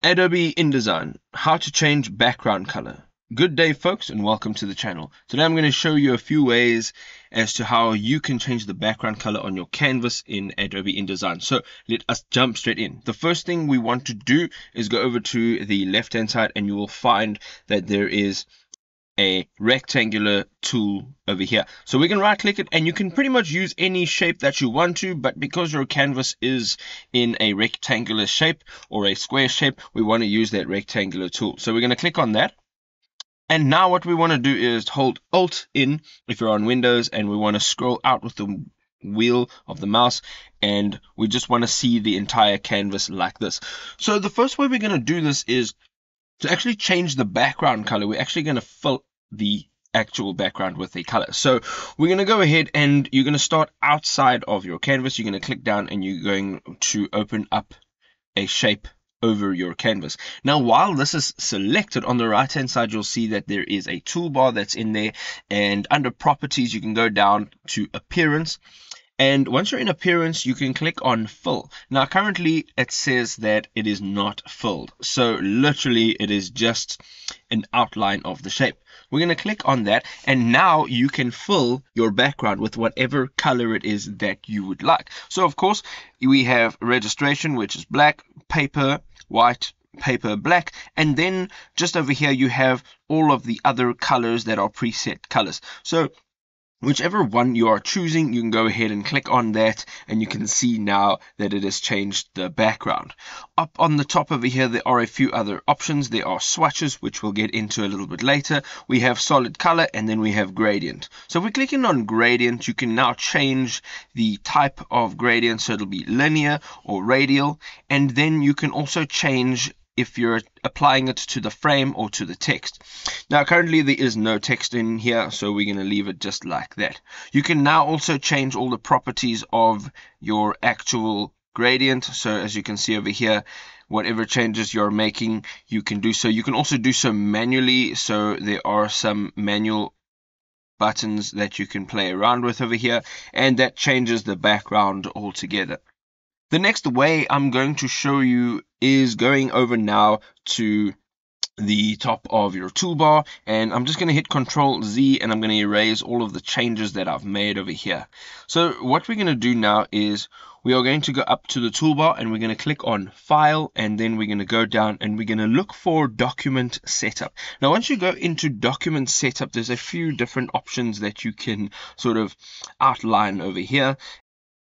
Adobe InDesign, how to change background color. Good day folks and welcome to the channel. Today I'm going to show you a few ways as to how you can change the background color on your canvas in Adobe InDesign. So let us jump straight in. The first thing we want to do is go over to the left hand side and you will find that there is a rectangular tool over here. So we can right click it and you can pretty much use any shape that you want to, but because your canvas is in a rectangular shape or a square shape, we want to use that rectangular tool. So we're going to click on that. And now what we want to do is hold Alt in if you're on Windows and we want to scroll out with the wheel of the mouse and we just want to see the entire canvas like this. So the first way we're going to do this is to actually change the background color. We're actually going to fill the actual background with a color. So we're going to go ahead and you're going to start outside of your canvas. You're going to click down and you're going to open up a shape over your canvas. Now, while this is selected on the right hand side, you'll see that there is a toolbar that's in there and under properties, you can go down to appearance and once you're in appearance, you can click on fill. Now, currently it says that it is not filled. So literally it is just an outline of the shape. We're going to click on that and now you can fill your background with whatever color it is that you would like. So of course we have registration, which is black, paper, white, paper black and then just over here you have all of the other colors that are preset colors so Whichever one you are choosing, you can go ahead and click on that and you can see now that it has changed the background. Up on the top over here, there are a few other options. There are swatches, which we'll get into a little bit later. We have solid color and then we have gradient. So if we're clicking on gradient, you can now change the type of gradient. So it'll be linear or radial. And then you can also change if you're applying it to the frame or to the text. Now currently there is no text in here so we're going to leave it just like that. You can now also change all the properties of your actual gradient so as you can see over here whatever changes you're making you can do so. You can also do so manually so there are some manual buttons that you can play around with over here and that changes the background altogether. The next way I'm going to show you is going over now to the top of your toolbar and I'm just going to hit control Z and I'm going to erase all of the changes that I've made over here. So what we're going to do now is we are going to go up to the toolbar and we're going to click on file and then we're going to go down and we're going to look for document setup. Now once you go into document setup there's a few different options that you can sort of outline over here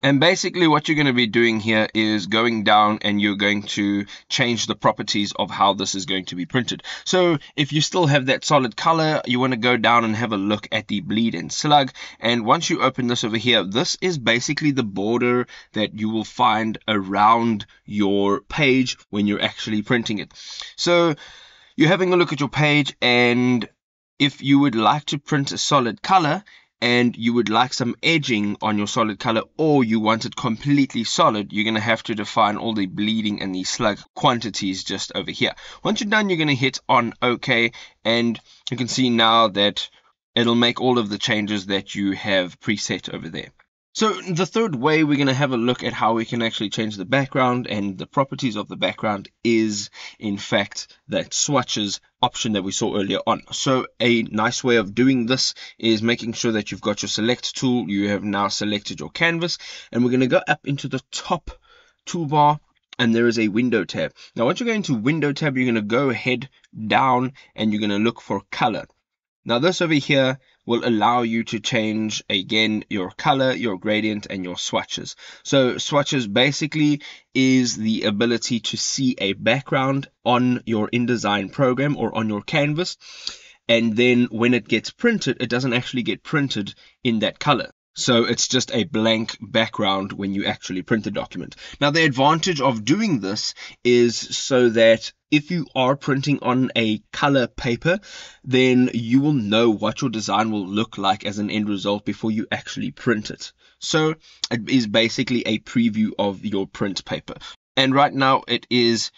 and basically what you're going to be doing here is going down and you're going to change the properties of how this is going to be printed. So if you still have that solid color, you want to go down and have a look at the bleed and slug. And once you open this over here, this is basically the border that you will find around your page when you're actually printing it. So you're having a look at your page and if you would like to print a solid color, and you would like some edging on your solid color or you want it completely solid, you're going to have to define all the bleeding and the slug quantities just over here. Once you're done, you're going to hit on OK and you can see now that it'll make all of the changes that you have preset over there. So the third way we're going to have a look at how we can actually change the background and the properties of the background is in fact that swatches option that we saw earlier on. So a nice way of doing this is making sure that you've got your select tool. You have now selected your canvas and we're going to go up into the top toolbar and there is a window tab. Now once you go into window tab, you're going to go ahead down and you're going to look for color. Now this over here will allow you to change again your color, your gradient, and your swatches. So swatches basically is the ability to see a background on your InDesign program or on your canvas. And then when it gets printed, it doesn't actually get printed in that color. So it's just a blank background when you actually print the document. Now the advantage of doing this is so that if you are printing on a color paper, then you will know what your design will look like as an end result before you actually print it. So it is basically a preview of your print paper. And right now it is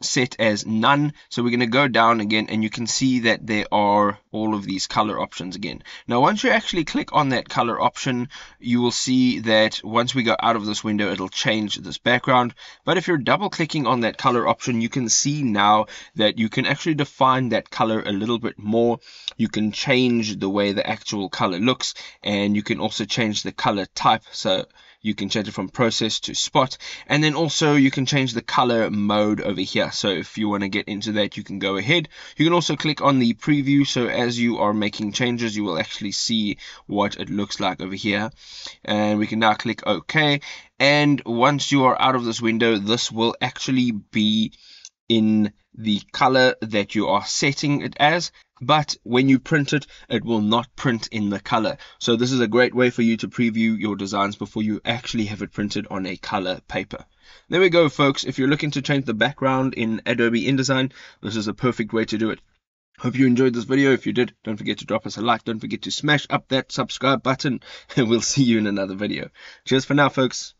set as none. So we're going to go down again and you can see that there are all of these color options again. Now once you actually click on that color option you will see that once we go out of this window it'll change this background. But if you're double clicking on that color option you can see now that you can actually define that color a little bit more. You can change the way the actual color looks and you can also change the color type. So you can change it from process to spot. And then also you can change the color mode over here. So if you want to get into that you can go ahead. You can also click on the preview. So as you are making changes you will actually see what it looks like over here. And we can now click OK. And once you are out of this window this will actually be in the color that you are setting it as but when you print it, it will not print in the color. So this is a great way for you to preview your designs before you actually have it printed on a color paper. There we go, folks. If you're looking to change the background in Adobe InDesign, this is a perfect way to do it. Hope you enjoyed this video. If you did, don't forget to drop us a like. Don't forget to smash up that subscribe button, and we'll see you in another video. Cheers for now, folks.